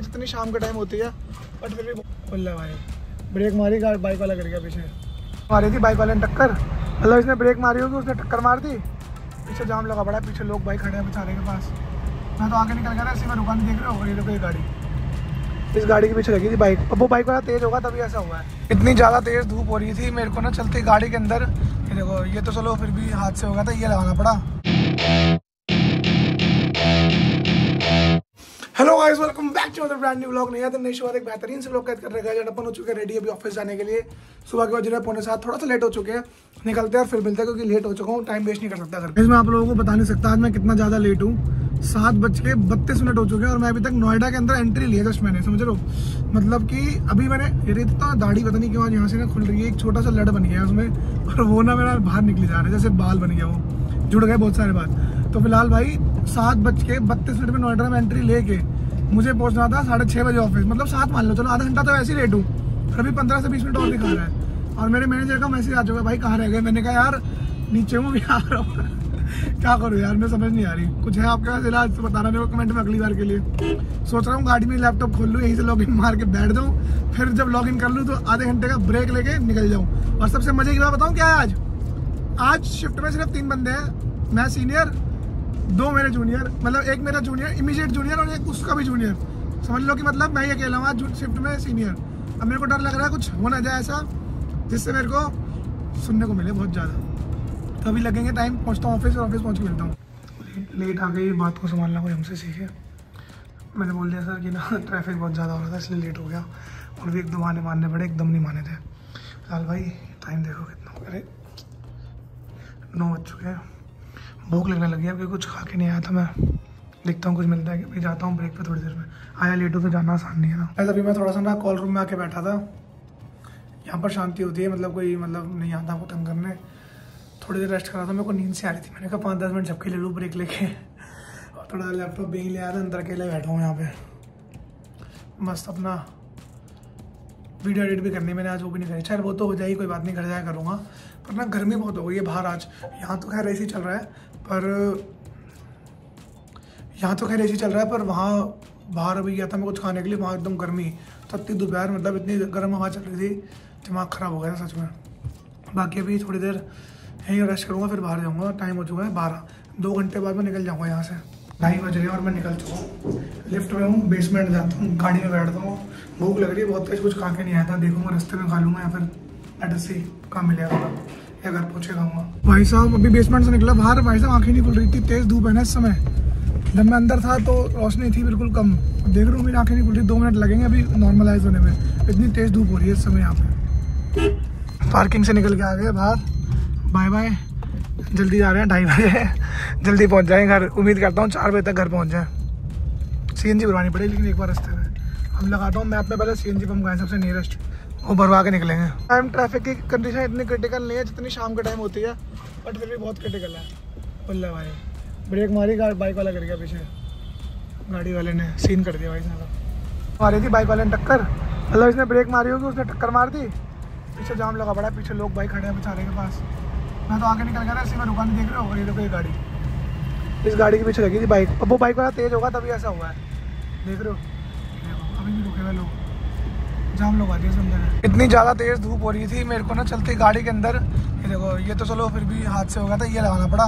है जितनी शाम के टाइम होती है बट फिर भी खुल्ला भाई। ब्रेक मारी गाड़ी बाइक वाला गिर गया पीछे। मारी थी बाइक वाले ने टक्कर। मतलब इसने ब्रेक मारी होगी, उसने टक्कर मार दी। पीछे जाम लगा पड़ा पीछे लोग बाइक खड़े हैं बेचारे के पास। मैं तो आगे निकल गया था, इसी में रुका नहीं, देख रहे हो? ये देखो ये गाड़ी। इस गाड़ी के पीछे लगी थी बाइक अब वो बाइक वाला तेज होगा, तभी ऐसा हुआ है। इतनी ज़्यादा तेज धूप हो रही थी, मेरे को ना चलती गाड़ी के अंदर। ये देखो, ये तो चलो फिर भी हाथ से हो गया था, ये लगाना पड़ा। Hello guys welcome back to other brand new vlog तो नई शुरुआत, एक बेहतरीन से व्लॉग कैद कर रहे हैं। अपन हो चुके हैं रेडी अभी ऑफ़िस जाने के लिए। सुबह के बजे पौने सात, थोड़ा सा लेट हो चुके हैं। निकलते हैं और फिर मिलते हैं क्योंकि लेट हो चुका हूँ। टाइम वेस्ट नहीं कर सकता घर इसमें आप लोगों को बता नहीं सकता, आज मैं कितना ज़्यादा लेट हूँ। सात बज के बत्तीस मिनट हो चुके हैं और मैं अभी तक नोएडा के अंदर एंट्री लिया जस्ट मैंने, समझ लो मतलब कि अभी मैंने इतना दाढ़ी, पता नहीं क्यों आज यहाँ से ना खुल रही है, एक छोटा सा लड़ बन गया है उसमें, और वो ना मेरा बाहर निकली जा रहा है, जैसे बाल बन गया वो। जुड़ गए बहुत सारे बात तो फ़िलहाल भाई, सात बज के बत्तीस मिनट में नोएडा में एंट्री लेके मुझे पहुँचना था साढ़े छः बजे ऑफ़िस मतलब सात मान लो, चलो आधा घंटा तो वैसे ही लेट हूँ। फिर अभी पंद्रह से बीस मिनट और दिखा रहा है? और मेरे मैनेजर का मैसेज आ चुका, भाई, कहाँ रह गए? मैंने कहा, यार, नीचे हूँ भी आ रहा। हूँ क्या करूँ यार मैं समझ नहीं आ रही। कुछ है आपके पास इलाज? तो बताना मेरे को कमेंट में अगली बार के लिए। सोच रहा हूँ गाड़ी में लैपटॉप खोल लूँ, यहीं से लॉगिन मार के बैठ जाऊँ। फिर जब लॉगिन कर लूँ तो आधे घंटे का ब्रेक लेके निकल जाऊँ। और सबसे मज़े की बात बताऊँ क्या है आज? आज शिफ्ट में सिर्फ़ तीन बंदे हैं। मैं सीनियर दो मेरे जूनियर मतलब एक मेरा जूनियर इमीडिएट जूनियर और एक उसका भी जूनियर समझ लो कि मतलब मैं ही अकेला हूँ शिफ्ट में सीनियर अब मेरे को डर लग रहा है, कुछ हो ना जाए ऐसा, जिससे मेरे को सुनने को मिले बहुत ज़्यादा। तो अभी लगेंगे टाइम पहुँचता हूँ ऑफ़िस और ऑफ़िस पहुँच के मिलता हूँ। लेट आ गई, बात को संभालना कोई हमसे सीखे मैंने बोल दिया, सर, कि ना ट्रैफ़िक बहुत ज़्यादा हो रहा था, इसलिए लेट हो गया। और भी एकदम आने मानने पड़े, एकदम नहीं माने थे। फ़िलहाल भाई टाइम देखो कितना अरे, नौ बज चुके हैं। भूख लगने लगी है कुछ खा के नहीं आया था मैं। देखता हूँ, कुछ मिलता है कि जाता हूँ ब्रेक पे थोड़ी देर में। आया लेट हो तो जाना आसान नहीं है ना। ऐसा अभी मैं थोड़ा सा ना कॉल रूम में आके बैठा था। यहाँ पर शांति होती है मतलब कोई मतलब नहीं आता वो तंग करने। थोड़ी देर रेस्ट कर रहा था, मेरे को नींद से आ रही थी। मैंने कहा पाँच दस मिनट झपके ले लूँ ब्रेक लेके। और थोड़ा लैपटॉप भी ले आया था, अंदर अकेले बैठा हूँ यहाँ पे। मस्त अपना वीडियो एडिट भी करनी मैंने, आज वो भी नहीं करी। खैर, वो तो हो जाएगी, कोई बात नहीं, घर जाया करूँगा। पर ना गर्मी बहुत हो गई है बाहर आज। यहाँ तो खैर ऐसे ही चल रहा है। पर यहाँ तो खैर ऐसे ही चल रहा है, पर वहाँ बाहर अभी गया था मैं कुछ खाने के लिए, वहाँ एकदम गर्मी तत्ती दोपहर मतलब इतनी गर्म हवा चल रही थी, दिमाग ख़राब हो गया था सच में। बाकी अभी थोड़ी देर यहीं रेस्ट करूँगा, फिर बाहर जाऊँगा टाइम हो चुका है बारह, दो घंटे बाद मैं निकल जाऊँगा यहाँ से। ढाई बज रहे हैं और मैं निकल चुका हूँ। लिफ्ट में हूँ बेसमेंट जाता हूँ, गाड़ी में बैठता हूँ, भूख लग रही है बहुत तेज, कुछ खा के नहीं आया था, देखूँगा, रास्ते में खा लूँगा या फिर एड्रेस से कहाँ मिलेगा। या घर पहुँचे भाई साहब, अभी बेसमेंट से निकला, बाहर भाई साहब, आँखें नहीं खुल रही थी, तेज़ धूप है ना इस समय। जब मैं अंदर था तो रोशनी थी बिल्कुल कम। देख रहा हूँ मेरी आँखें नहीं खुल रही, दो मिनट लगेंगे अभी नॉर्मलाइज होने में। इतनी तेज़ धूप हो रही है इस समय यहाँ पे। पार्किंग से निकल के आ गए बाहर। बाय बाय जल्दी जा रहे हैं, ढाई बजे जल्दी पहुँच जाएँ घर। उम्मीद करता हूँ चार बजे तक घर पहुँच जाए। सी एन जी भरवानी पड़ेगी, लेकिन एक बार रास्ते में। हम लगाता हूँ मैप में पहले सी एन जी पंप गए सबसे नियरेस्ट वो भरवा के निकलेंगे। टाइम ट्रैफ़िक की कंडीशन इतनी क्रिटिकल नहीं है जितनी शाम के टाइम होती है बट फिर भी बहुत क्रिटिकल है। बल्ला भाई ब्रेक मारी बाइक वाला कर गया पीछे। गाड़ी वाले ने सीन कर दिया भाई साहब मारी थी बाइक वाले ने टक्कर। मतलब इसने ब्रेक मारी होगी, उसने टक्कर मार दी। पीछे जाम लगा पड़ा पीछे लोग बाइक खड़े हैं बेचारे के पास। मैं तो आगे निकल गया था, इसी में नहीं, देख रहे हो? ये देखो ये गाड़ी। इस गाड़ी के पीछे लगी थी बाइक अब वो बाइक वाला तेज होगा तभी ऐसा हुआ है। देख रहे हो? अभी भी रुके हुए लोग। जाम लोग आते हैं इतनी ज़्यादा तेज़ धूप हो रही थी, मेरे को ना चलती गाड़ी के अंदर। ये देखो, ये तो चलो फिर भी हाथ से हो गया था, ये लगाना पड़ा।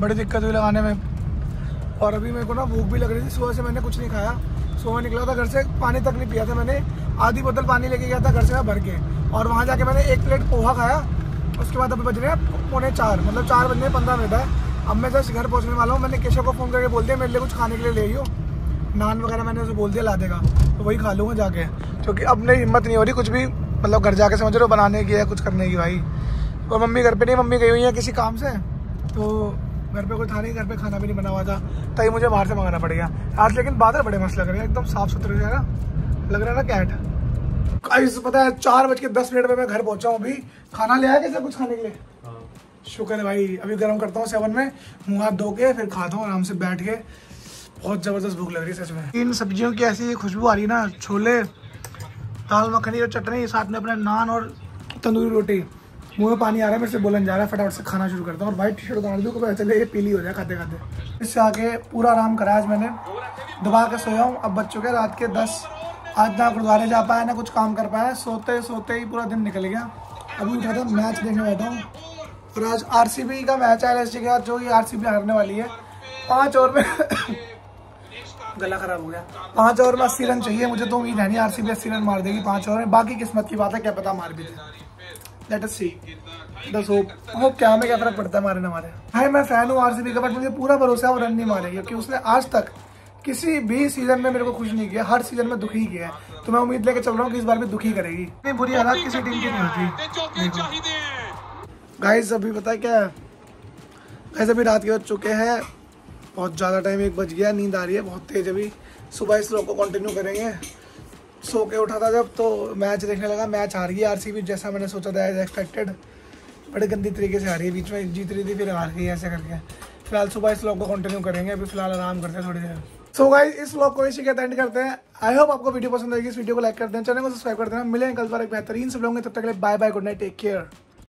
बड़ी दिक्कत हुई लगाने में। और अभी मेरे को ना भूख भी लग रही थी, सुबह से मैंने कुछ नहीं खाया। सुबह निकला था घर से, पानी तक नहीं पिया था मैंने। आधी बोतल पानी लेके गया था घर से मैं भर के। और वहाँ जाके मैंने एक प्लेट पोहा खाया। उसके बाद अभी बज रहे हैं पौने चार मतलब चार बजने पंद्रह मिनट है। अब मैं जस्ट घर पहुँचने वाला हूँ। मैंने केशव को फ़ोन करके बोल दिया, मेरे लिए कुछ खाने के लिए ले लियो नान वगैरह मैंने उसे बोल दिया ला देगा। तो वही खा लूँगा जाके। क्योंकि अब नहीं हिम्मत नहीं हो रही कुछ भी। मतलब घर जाके समझ रहे हो बनाने की या कुछ करने की भाई। और मम्मी घर पे नहीं मम्मी गई हुई है किसी काम से। तो घर पे कोई था नहीं घर पे खाना भी नहीं बना हुआ था। तभी मुझे बाहर से मंगाना पड़ेगा आज लेकिन बादल बड़े मस्त लग रहे हैं एकदम साफ़ सुथरे है ना। लग रहा है ना कैट। गाइस पता है चार बज के दस मिनट में मैं घर पहुँचा हूँ अभी। खाना ले आया कैसे कुछ खाने के लिए? शुक्र है भाई अभी गर्म करता हूँ सेवन में। मुँह हाथ धो के फिर खाता हूँ आराम से बैठ के। बहुत ज़बरदस्त भूख लग रही है सच में। इन सब्जियों की ऐसी खुशबू आ रही ना, छोले, दाल मखनी और चटनी, साथ में अपने नान और तंदूरी रोटी। मुँह में पानी आ रहा है, मेरे से बोलन जा रहा है, फटाफट से खाना शुरू करता हूँ। और वाइट टी शर्ट उतार दूँ पता चले ये पीली हो जाए खाते खाते। इससे आके पूरा आराम करा आज मैंने। दबा के सोया हूँ, अब बच्चों के रात के दस। आज ना गुरुद्वारे जा पाया, ना कुछ काम कर पाया। सोते सोते ही पूरा दिन निकल गया। अभी उठा था, मैच देखने बैठा हूँ। और आज आरसीबी का मैच है एल के जो कि आरसीबी हारने वाली है। पाँच ओवर में गला खराब हो गया। पाँच ओवर में अस्सी रन चाहिए, मुझे तो उम्मीद है नहीं, आरसीबी अस्सी रन मार देगी पाँच ओवर में। बाकी किस्मत की बात है, क्या पता मार भी दे। लेट अस सी बस होप होप क्या हमें क्या फ़र्क पड़ता है मारे ना भाई, मैं फ़ैन हूँ आरसीबी का बट मुझे पूरा भरोसा है वो रन नहीं मारेगी, क्योंकि उसने आज तक किसी भी सीज़न में मेरे को खुश नहीं किया, हर सीज़न में दुखी किया है। तो मैं उम्मीद लेके चल रहा हूँ कि इस बार भी दुखी करेगी। इतनी बुरी हालात किसी टीम की नहीं होती। गाइस अभी पता है क्या गाइस अभी रात के बज चुके हैं। बहुत ज़्यादा टाइम एक बज गया, नींद आ रही है, बहुत तेज अभी। सुबह इस लोग को कंटिन्यू करेंगे। सो के उठा था जब तो मैच देखने लगा मैच हार गई आरसीबी जैसा मैंने सोचा था एज एक्सपेक्टेड बड़े गंदी तरीके से रही है, बीच में जीत रही थी, फिर हार गई, ऐसे करके। फ़िलहाल सुबह इस लोग को कंटिन्यू करेंगे, अभी फ़िलहाल आराम करते हैं थोड़ी देर। सो गाइस इस व्लॉग को इसी के एंड करते हैं। आई होप आपको वीडियो पसंद आएगी, इस वीडियो को लाइक कर दें चैनल को सब्सक्राइब कर देना। मिलेंगे कल बार एक बेहतरीन से लोग तब तक के लिए bye bye good night take care